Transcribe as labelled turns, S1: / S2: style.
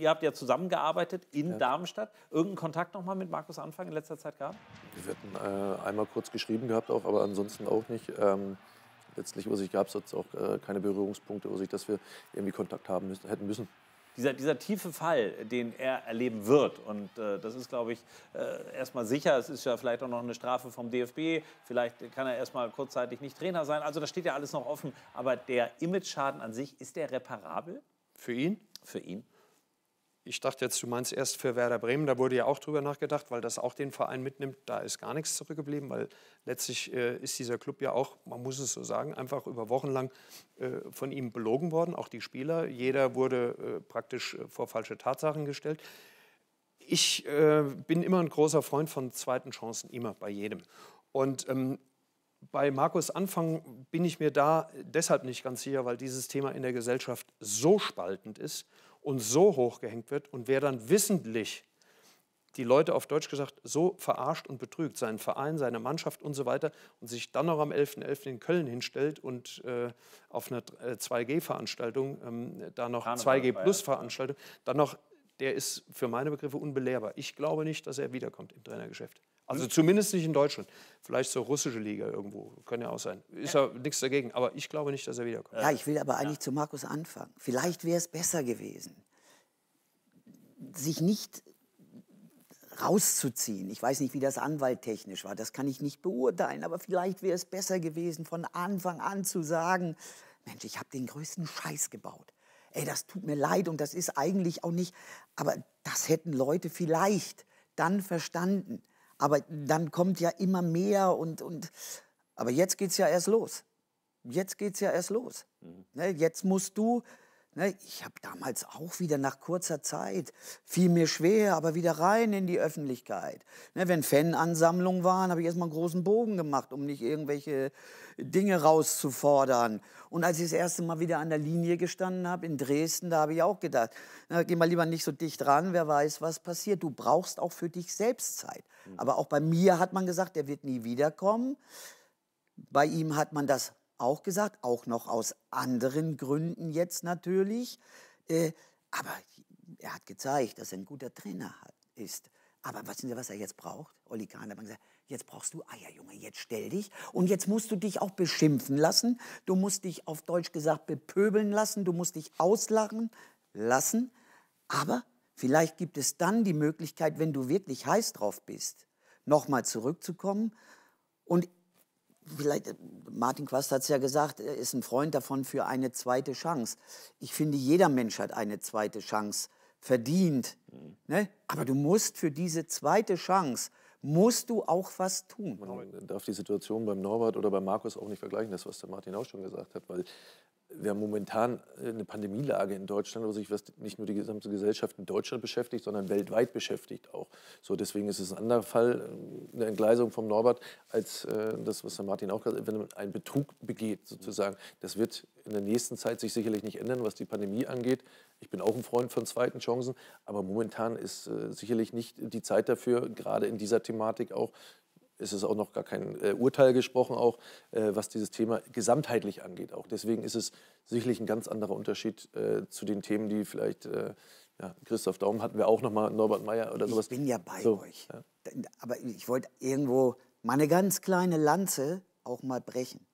S1: ihr habt ja zusammengearbeitet in ja. Darmstadt. Irgendeinen Kontakt nochmal mit Markus Anfang in letzter Zeit gehabt?
S2: Wir hatten äh, einmal kurz geschrieben gehabt, auch, aber ansonsten auch nicht. Ähm, letztlich, wo sich gab es jetzt auch äh, keine Berührungspunkte, wo sich, dass wir irgendwie Kontakt haben müssen, hätten müssen
S1: dieser, dieser tiefe Fall, den er erleben wird, und äh, das ist, glaube ich, äh, erstmal sicher, es ist ja vielleicht auch noch eine Strafe vom DFB, vielleicht kann er erstmal kurzzeitig nicht Trainer sein, also das steht ja alles noch offen, aber der Image-Schaden an sich, ist der reparabel?
S3: Für ihn?
S1: Für ihn.
S3: Ich dachte jetzt, du meinst erst für Werder Bremen, da wurde ja auch drüber nachgedacht, weil das auch den Verein mitnimmt. Da ist gar nichts zurückgeblieben, weil letztlich äh, ist dieser Club ja auch, man muss es so sagen, einfach über Wochen lang äh, von ihm belogen worden, auch die Spieler. Jeder wurde äh, praktisch äh, vor falsche Tatsachen gestellt. Ich äh, bin immer ein großer Freund von zweiten Chancen, immer bei jedem. Und ähm, bei Markus Anfang bin ich mir da deshalb nicht ganz sicher, weil dieses Thema in der Gesellschaft so spaltend ist und so hochgehängt wird und wer dann wissentlich die Leute auf Deutsch gesagt so verarscht und betrügt, seinen Verein, seine Mannschaft und so weiter und sich dann noch am 11.11. .11. in Köln hinstellt und äh, auf einer 2G-Veranstaltung, ähm, da noch 2G-Plus-Veranstaltung, dann noch, der ist für meine Begriffe unbelehrbar. Ich glaube nicht, dass er wiederkommt im Trainergeschäft. Also zumindest nicht in Deutschland. Vielleicht so russische Liga irgendwo. Kann ja auch sein. Ist ja nichts dagegen. Aber ich glaube nicht, dass er wiederkommt.
S4: Ja, ich will aber eigentlich ja. zu Markus anfangen. Vielleicht wäre es besser gewesen, sich nicht rauszuziehen. Ich weiß nicht, wie das anwalttechnisch war. Das kann ich nicht beurteilen. Aber vielleicht wäre es besser gewesen, von Anfang an zu sagen, Mensch, ich habe den größten Scheiß gebaut. Ey, das tut mir leid und das ist eigentlich auch nicht. Aber das hätten Leute vielleicht dann verstanden. Aber dann kommt ja immer mehr und, und aber jetzt geht es ja erst los. Jetzt geht es ja erst los. Mhm. Ne, jetzt musst du ich habe damals auch wieder nach kurzer Zeit, fiel mir schwer, aber wieder rein in die Öffentlichkeit. Ne, wenn Fanansammlungen waren, habe ich erstmal einen großen Bogen gemacht, um nicht irgendwelche Dinge rauszufordern. Und als ich das erste Mal wieder an der Linie gestanden habe in Dresden, da habe ich auch gedacht, na, geh mal lieber nicht so dicht ran, wer weiß, was passiert. Du brauchst auch für dich selbst Zeit. Mhm. Aber auch bei mir hat man gesagt, der wird nie wiederkommen. Bei ihm hat man das auch gesagt, auch noch aus anderen Gründen jetzt natürlich. Äh, aber er hat gezeigt, dass er ein guter Trainer hat, ist. Aber wissen Sie, was er jetzt braucht? Olli Kahn hat gesagt, jetzt brauchst du Eier, Junge, jetzt stell dich. Und jetzt musst du dich auch beschimpfen lassen. Du musst dich auf Deutsch gesagt bepöbeln lassen. Du musst dich auslachen lassen. Aber vielleicht gibt es dann die Möglichkeit, wenn du wirklich heiß drauf bist, nochmal zurückzukommen. Und vielleicht, äh, Martin Quast hat es ja gesagt, er ist ein Freund davon für eine zweite Chance. Ich finde, jeder Mensch hat eine zweite Chance verdient. Mhm. Ne? Aber du musst für diese zweite Chance, musst du auch was tun.
S2: Man darf die Situation beim Norbert oder bei Markus auch nicht vergleichen, das, was der Martin auch schon gesagt hat, weil wir haben momentan äh, eine Pandemielage in Deutschland, wo sich nicht nur die gesamte Gesellschaft in Deutschland beschäftigt, sondern weltweit beschäftigt auch. So, deswegen ist es ein anderer Fall, äh, eine Entgleisung vom Norbert, als äh, das, was der Martin auch gesagt hat, wenn man einen Betrug begeht, sozusagen. Das wird in der nächsten Zeit sich sicherlich nicht ändern, was die Pandemie angeht. Ich bin auch ein Freund von zweiten Chancen, aber momentan ist sicherlich nicht die Zeit dafür, gerade in dieser Thematik auch ist es auch noch gar kein äh, Urteil gesprochen, auch äh, was dieses Thema gesamtheitlich angeht. Auch deswegen ist es sicherlich ein ganz anderer Unterschied äh, zu den Themen, die vielleicht äh, ja, Christoph Daum hatten wir auch noch mal Norbert Meyer oder sowas.
S4: Ich bin ja bei so, euch, ja. aber ich wollte irgendwo meine ganz kleine Lanze auch mal brechen.